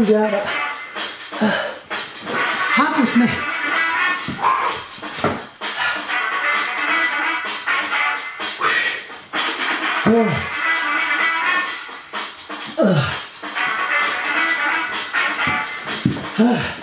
んであ。るハープですね。うんう